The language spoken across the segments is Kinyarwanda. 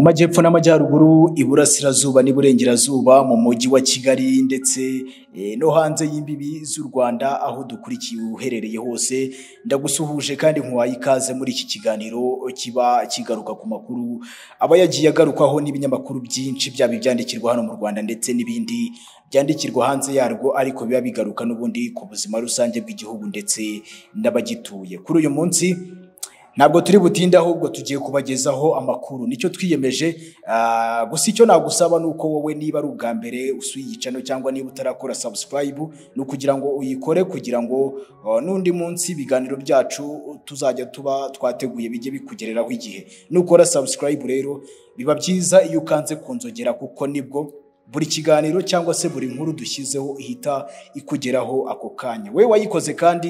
mu majyepfo n'amajyaruguru iburasirazuba n'iburengerazuba mu mujyi wa kigali ndetse eh, no hanze y'imbibi z'u rwanda aho dukurikiye uherereye hose ndagusuhuje kandi nkuhaye ikaze muri iki kiganiro kiba kigaruka ku makuru aba yagiye agarukwaho n'ibinyamakuru byinshi byaba ibyandikirwa hano mu rwanda ndetse n'ibindi byandikirwa hanze yarwo ariko biba bigaruka n'ubundi ku buzima rusange bw'igihugu ndetse n'abagituye. Kuri uyu munsi ntabwo turi butinde ahubwo tugiye kubagezaho amakuru. Nicyo twiyemeje ah, gusa icyo nagusaba ni uko wowe niba ari ubwa mbere usuye igicano cyangwa niba utarakora subscribe ni ukugira ngo uyikore kugira ngo ah, n'undi munsi ibiganiro byacu tuzajya tuba twateguye bijye bikugereraho igihe. Nukora subscribe rero biba byiza iyo ukanze kunzogera kuko ni bwo buri kiganiro cyangwa se buri nkuru dushyizeho ihita ikugeraho ako kanya. We wayikoze kandi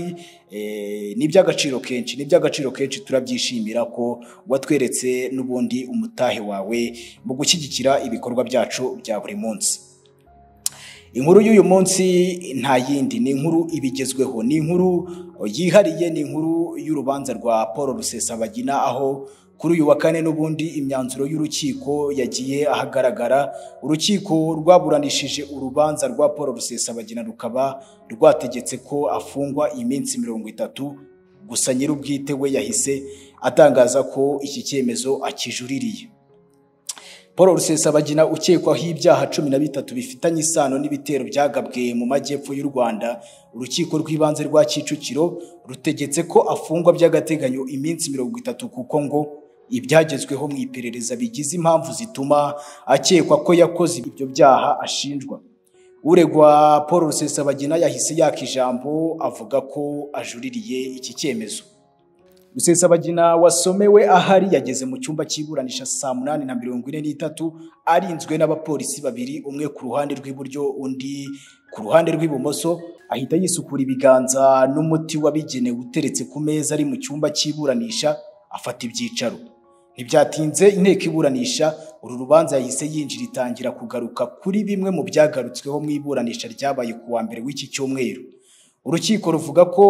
eh, ni iby'agaciro kenshi ni iby'agaciro kenshi turabyishimira ko watweretse n'ubundi umutahe wawe mu gushyigikira ibikorwa byacu bya buri munsi. Inkuru y'uyu munsi nta yindi ni inkuru ibigezweho ni inkuru yihariye ni inkuru y'urubanza rwa paul rusesabagina aho kuri uyu wa kane n'ubundi imyanzuro y'urukiko yagiye ahagaragara. Urukiko rwaburanishije urubanza rwa paul rusesabagina rukaba rwategetse ko afungwa iminsi mirongo itatu gusa nyir'ubwite we yahise atangaza ko iki cyemezo akijuririye. Paul rusesabagina ukekwaho ibyaha cumi na bitatu bifitanye isano n'ibitero byagabwe mu majyepfo y'u rwanda. Urukiko rw'ibanze rwa kicukiro rutegetse ko afungwa by'agateganyo iminsi mirongo itatu kuko ngo ibyagezweho mu iperereza bigize impamvu zituma akekwa ko yakoze ibyo byaha ashinjwa. Uregwa paul rusesabagina yahise yaka ijambo avuga ko ajuririye iki cyemezo. Rusesabagina wasomewe ahari yageze mu cyumba cy'iburanisha saa munani na mirongo ine n'itatu arinzwe n'abapolisi babiri umwe ku ruhande rw'iburyo undi ku ruhande rw'ibumoso. Ahita yisukura ibiganza n'umuti wabigenewe uteretse ku meza ari mu cyumba cy'iburanisha afata ibyicaro. Ntibyatinze inteko iburanisha uru rubanza yahise yinjira itangira kugaruka kuri bimwe mu byagarutsweho mu iburanisha ryabaye ku wa mbere w'iki cyumweru. Urukiko ruvuga ko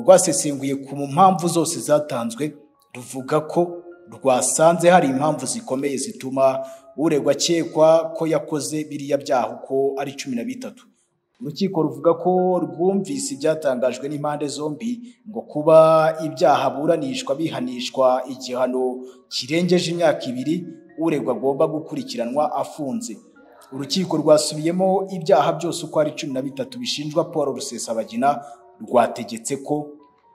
rwasesenguye ku mpamvu zose zatanzwe ruvuga ko rwasanze hari impamvu zikomeye zituma uregwa akekwa ko yakoze biriya byaha uko ari cumi na bitatu. Urukiko ruvuga ko rwumvise ibyatangajwe n'impande zombi ngo kuba ibyaha aburanishwa bihanishwa igihano kirengeje imyaka ibiri uregwa agomba gukurikiranwa afunze. Urukiko rwasubiyemo ibyaha byose uko ari cumi na bitatu bishinjwa paul rusesabagina rwategetse ko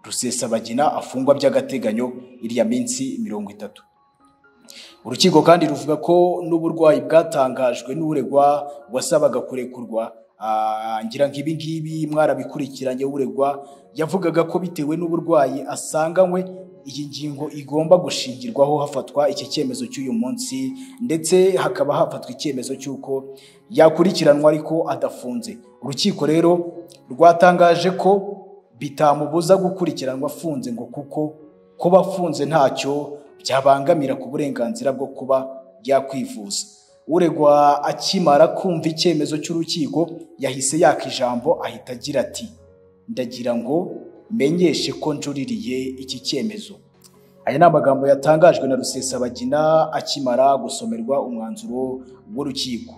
rusesabagina afungwa by'agateganyo iriya minsi mirongo itatu. Urukiko kandi ruvuga ko n'uburwayi bwatangajwe n'uregwa wasabaga kurekurwa ngira ngo ibi ngibi mwarabikurikiranye uregwa yavugaga ko bitewe n'uburwayi asanganywe iyi ngingo igomba gushingirwaho hafatwa iki cyemezo cy'uyu munsi ndetse hakaba hafatwa icyemezo cy'uko yakurikiranwa ariko adafunze. Urukiko rero rwatangaje ko bitamubuza gukurikiranwa afunze ngo kuko kuba afunze ntacyo byabangamira ku burenganzira bwo kuba yakwivuza. Uregwa akimara kumva icyemezo cy'urukiko yahise yaka ijambo ahita agira ati ndagira ngo menyeshe ko njuririye iki cyemezo. Aya ni amagambo yatangajwe na rusesabagina akimara gusomerwa umwanzuro w'urukiko.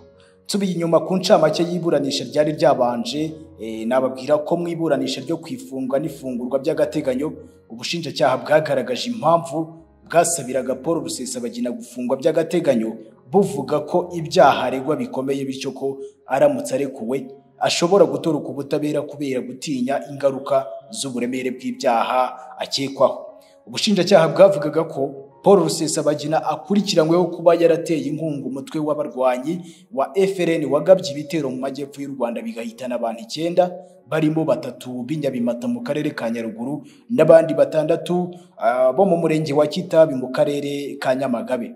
Tubiye inyuma ku ncamake y'iburanisha ryari ryabanje eh, nababwira ko mu iburanisha ryo kwifunga n'ifungurwa by'agateganyo ubushinjacyaha bwagaragaje impamvu bwasabiraga paul rusesabagina gufungwa by'agateganyo buvuga ko ibyaha aregwa bikomeye bityo ko aramutse arekuwe ashobora gutoroka ubutabera kubera gutinya ingaruka z'uburemere bw'ibyaha akekwaho. Ubushinjacyaha bwavugaga ko paul rusesabagina akurikiranyweho kuba yarateye inkunga umutwe w'abarwanyi wa frn wagabye ibitero mu majyepfo y'u rwanda bigahitana abantu icyenda barimo batatu b'inyabimata mu karere ka nyaruguru n'abandi batandatu ah, bo mu murenge wa kitabi mu karere ka nyamagabe.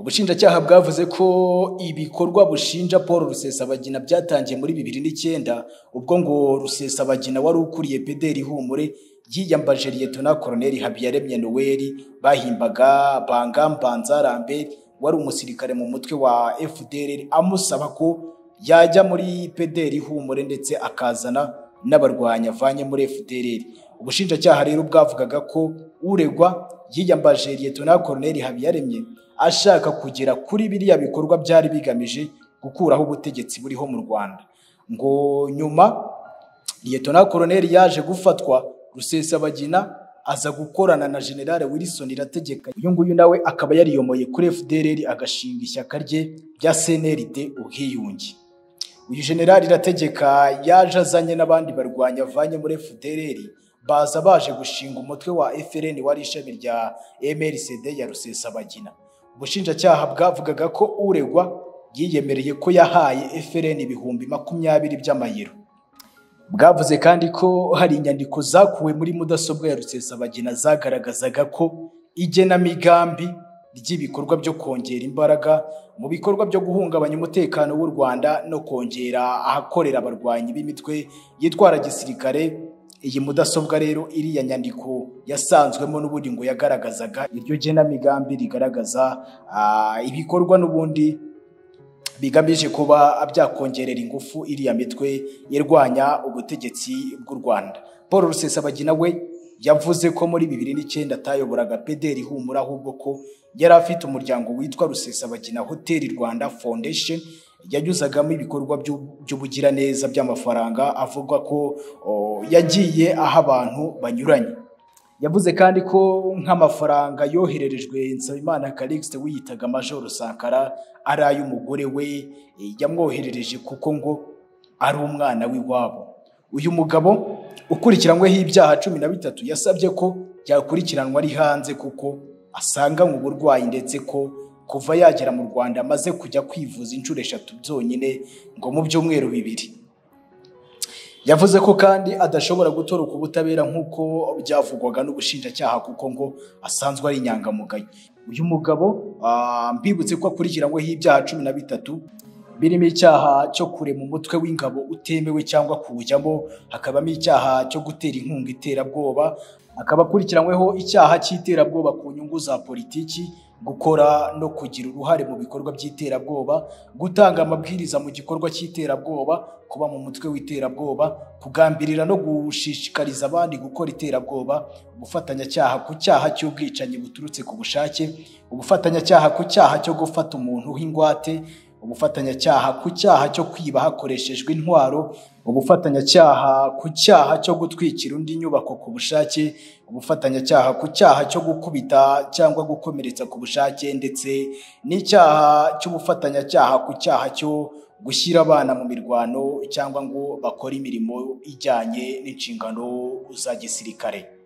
Ubushinjacyaha bwavuze ko ibikorwa bushinja paul rusesabagina byatangiye muri bibiri n'icyenda ubwo ngo rusesabagina wari ukuriye pederi humure yiyambaje liyetona koroneli habiyaremye noweli bahimbaga banga mbanzarambe wari umusirikare mu mutwe wa fdr amusaba ko yajya muri pederi humure ndetse akazana n'abarwanyi avanye muri fdr ubushinjacyaha rero bwavugaga ko uregwa yiyambaje liyetona koroneli habiyaremye ashaka kugera kuri biriya bikorwa byari bigamije gukuraho ubutegetsi buriho mu Rwanda. Ngo nyuma Liyetona Koloneli yaje gufatwa Rusesabagina aza gukorana na General Wilson Irategeka. Uyu nguyu nawe akaba yariyomoye kuri FDLR agashinga ishyaka rye rya CNLD ubwiyunge uyu General Irategeka yaje azanye n'abandi barwanya avanye muri FDLR baza baje gushinga umutwe wa FRN wari ishami rya MRCD ya Rusesabagina. Ubushinjacyaha bwavugaga ko uregwa yiyemereye ko yahaye FRN ibihumbi makumyabiri by'amayero. Bwavuze kandi ko hari inyandiko zakuwe muri mudasobwa ya Rusesabagina zagaragazaga ko igenamigambi ry'ibikorwa byo kongera imbaraga mu bikorwa byo guhungabanya umutekano w'u Rwanda no kongera ahakorera abarwanyi b'imitwe yitwara gisirikare iyi mudasobwa rero iriya nyandiko yasanzwemo n'ubundi ngo yagaragazaga iryo genamigambi rigaragaza ah, ibikorwa n'ubundi bigamije kuba byakongerera ingufu iriya mitwe irwanya ubutegetsi bw'u Rwanda. Paul Rusesabagina we yavuze ko muri bibiri n'icyenda atayoboraga pederi humura ahubwo ko yari afite umuryango witwa Rusesabagina Hotel Rwanda Foundation yanyuzagamo ibikorwa by'u- by'ubugiraneza by'amafaranga avuga ko yagiye aha abantu banyuranye. Yavuze kandi ko nk'amafaranga yohererejwe Nsabimana Calixte wiyitaga Major Sankara ari ay'umugore we eh, yamwoherereje kuko ngo ari umwana w'iwabo. Uyu mugabo ukurikiranyweho ibyaha cumi na bitatu yasabye ko yakurikiranwa ari hanze kuko asanganywe uburwayi ndetse ko kuva yagera mu Rwanda amaze kujya kwivuza inshuro eshatu byonyine ngo mu byumweru bibiri. Yavuze ko kandi adashobora gutoroka ubutabera nk'uko byavugwaga n'ubushinjacyaha kuko ngo asanzwe ari inyangamugayo. Uyu mugabo ah, mbibutse ko akurikiranyweho ibyaha cumi na bitatu birimo icyaha cyo kurema umutwe w'ingabo utemewe cyangwa kuwujyamo hakabamo icyaha cyo gutera inkunga iterabwoba akaba akurikiranyweho icyaha cy'iterabwoba ku nyungu za politiki gukora no kugira uruhare mu bikorwa by'iterabwoba gutanga amabwiriza mu gikorwa cy'iterabwoba kuba mu mutwe w'iterabwoba kugambirira no gushishikariza abandi gukora iterabwoba ubufatanyacyaha ku cyaha cy'ubwicanyi buturutse ku bushake ubufatanyacyaha ku cyaha cyo gufata umuntu w'ingwate ubufatanyacyaha ku cyaha cyo kwiba hakoreshejwe intwaro ubufatanyacyaha ku cyaha cyo gutwikira undi nyubako ku bushake ubufatanyacyaha ku cyaha cyo gukubita cyangwa gukomeretsa ku bushake ndetse n'icyaha cy'ubufatanyacyaha ku cyaha cyo gushyira abana mu mirwano cyangwa ngo bakore imirimo ijyanye n'inshingano za gisirikare.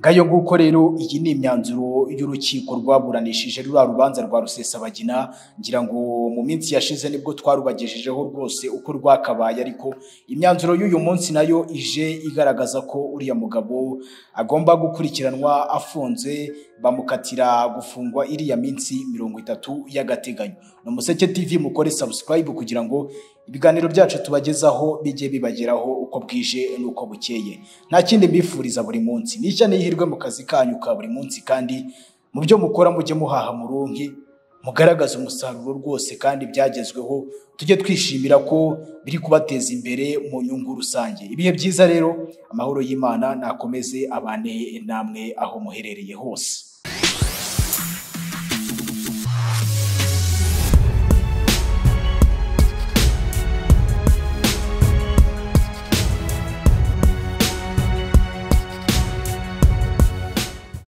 Ngayo nguko rero iyi ni imyanzuro y'urukiko rwaburanishije ruriya rubanza rwa rusesabagina ngira ngo mu minsi yashize ni bwo twarubagejejeho rwose uko rwakabaye ariko imyanzuro y'uyu munsi na yo ije igaragaza ko uriya mugabo agomba gukurikiranwa afunze bamukatira gufungwa iriya minsi mirongo itatu y'agateganyo. Ni umuseke tv mukore subscribe kugira ngo ibiganiro byacu tubagezaho bijye bibageraho uko bwije n'uko bukeye. Nta kindi mbifuriza buri munsi. N'ishya n'ihirwe mu kazi kanyu ka buri munsi kandi mu byo mukora mujye muhaha muronke mugaragaze umusaruro rwose kandi byagezweho tujye twishimira ko biri kubateza imbere mu nyungu rusange. Ibihe byiza rero amahoro y'imana nakomeze abane namwe aho muherereye hose.